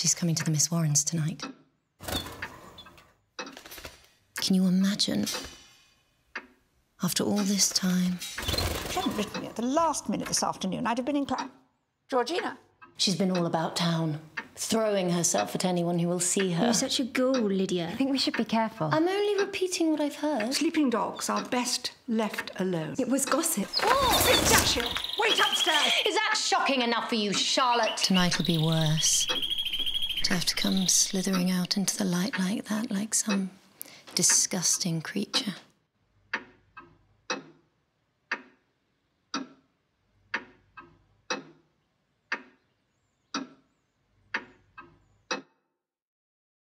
She's coming to the Miss Warrens tonight. Can you imagine? After all this time, If you hadn't written me at the last minute this afternoon, I'd have been inclined. Georgina. she's been all about town, throwing herself at anyone who will see her. You're such a ghoul, Lydia. I think we should be careful. I'm only repeating what I've heard. Sleeping dogs are best left alone. It was gossip. Oh! Dashiell, wait upstairs! Is that shocking enough for you, Charlotte? Tonight will be worse. To have to come slithering out into the light like that, like some disgusting creature.